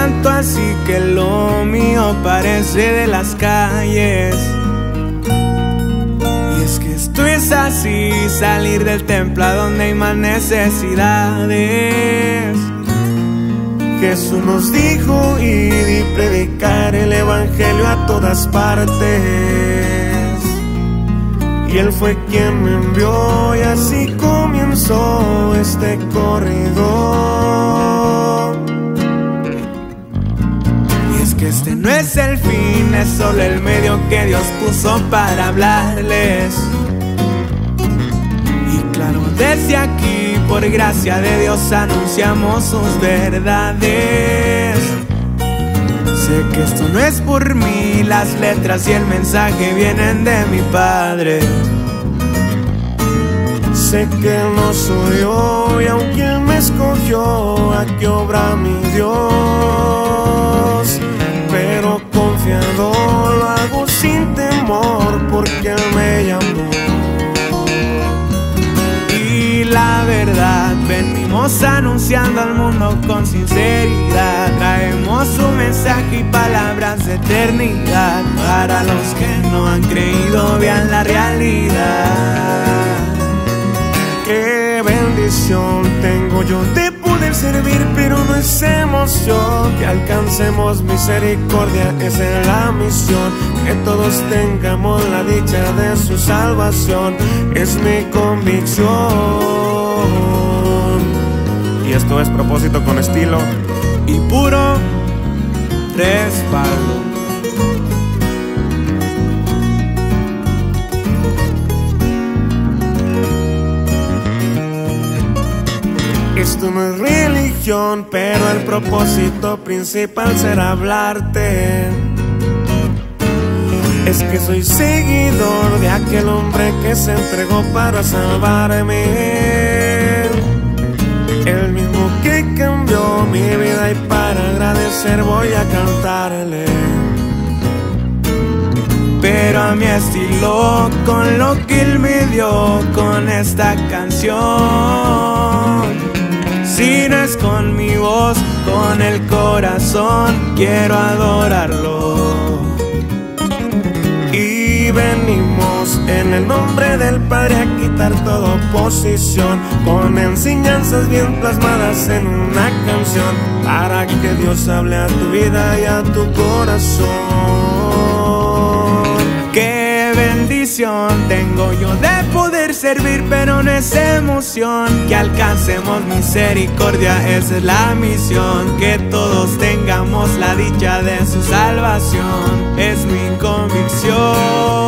tanto así que lo mío parece de las calles. Y es que esto es así, salir del templo a donde hay más necesidades. Jesús nos dijo ir y predicar el Evangelio a todas partes. Y Él fue quien me envió y así comenzó este corredor. Es solo el medio que Dios puso para hablarles. Y claro, desde aquí, por gracia de Dios, anunciamos sus verdades. Sé que esto no es por mí, las letras y el mensaje vienen de mi Padre. Sé que no soy yo y aunque me escogió, aquí obra mi anunciando al mundo con sinceridad. Traemos un mensaje y palabras de eternidad. Para los que no han creído, vean la realidad. Qué bendición tengo yo de poder servir, pero no es emoción. Que alcancemos misericordia, esa es la misión. Que todos tengamos la dicha de su salvación, es mi convicción. Y esto es propósito con estilo. Y puro respaldo. Esto no es religión, pero el propósito principal será hablarte. Es que soy seguidor de aquel hombre que se entregó para salvarme. El mismo que cambió mi vida y para agradecer voy a cantarle. Pero a mi estilo, con lo que él me dio con esta canción. Si no es con mi voz, con el corazón, quiero adorarlo. Y venimos en el nombre del Padre a quitar toda con enseñanzas bien plasmadas en una canción, para que Dios hable a tu vida y a tu corazón. Qué bendición tengo yo de poder servir, pero no es emoción. Que alcancemos misericordia, esa es la misión. Que todos tengamos la dicha de su salvación, es mi convicción.